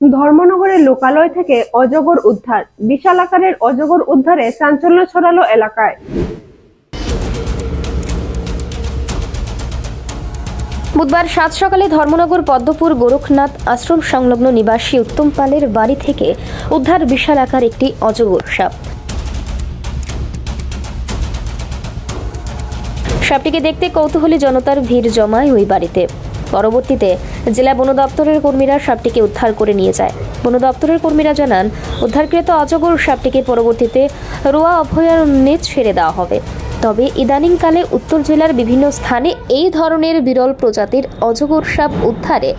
ধর্মনগরের লোকালয় থেকে অজগর উদ্ধার। বিশাল আকারের অজগর উদ্ধারে চাঞ্চল্য ছড়ালো এলাকায়। বুধবার সাত সকালে ধর্মনগর পদ্মপুর গোরখনাথ আশ্রম সংলগ্ন নিবাসী উত্তম পালের বাড়ি থেকে উদ্ধার বিশাল আকার একটি অজগর সাপ। সাপটিকে দেখতে কৌতূহলী জনতার ভিড় জমায় ওই বাড়িতে। পরবর্তীতে জেলা বন দপ্তরের কর্মীরা সাপটিকে উদ্ধার করে নিয়ে যায়। বন দপ্তরের কর্মীরা জানান, উদ্ধারকৃত অজগর সাপটিকে পরবর্তীতে রোয়া অভয়ারণ্যে ছেড়ে দেওয়া হবে। তবে ইদানিংকালে উত্তর জেলার বিভিন্ন স্থানে এই ধরনের বিরল প্রজাতির অজগর সাপ উদ্ধারে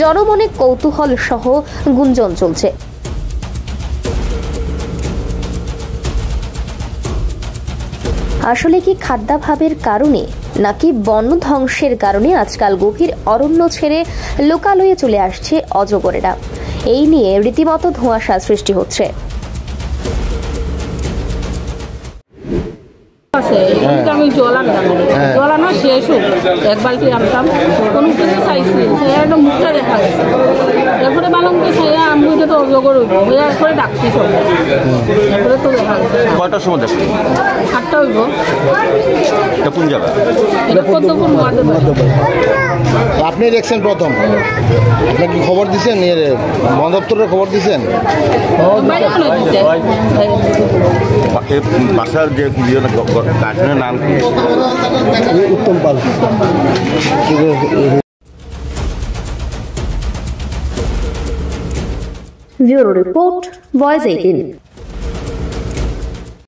জনমনে কৌতূহল সহ গুঞ্জন চলছে। আসলে কি খাদ্যাভাবের কারণে, নাকি বন ধ্বংসের কারণে আজকাল গভীর অরণ্য ছেড়ে লোকালয়ে চলে আসছে অজগরেরা? এই নিয়ে রীতিমতো ধোঁয়াশা সৃষ্টি হচ্ছে। আছে কিন্তু আমি জল আনতাম জল আনা শেষ হোক এক বালতি আনতাম। কোনো কিছু চাইছি সে একদম মুখটা দেখা গেছে এরপরে বালমকে ছাইয়া আমি তো অজগর এরপরে ডাকছি সব। এরপরে তো দেখা গেছে কয়টার সময় দেখেন সাতটা হইব। কোন জায়গা? এটা পদ্মপুর মহাদেব আপনি দেখছেন প্রথম? আপনাকে খবর দিচ্ছেন এর বন দপ্তরের খবর দিচ্ছেন বাসার যে গার্জেনের নাম কি? Uttam Pal. Bureau report voice eighteen.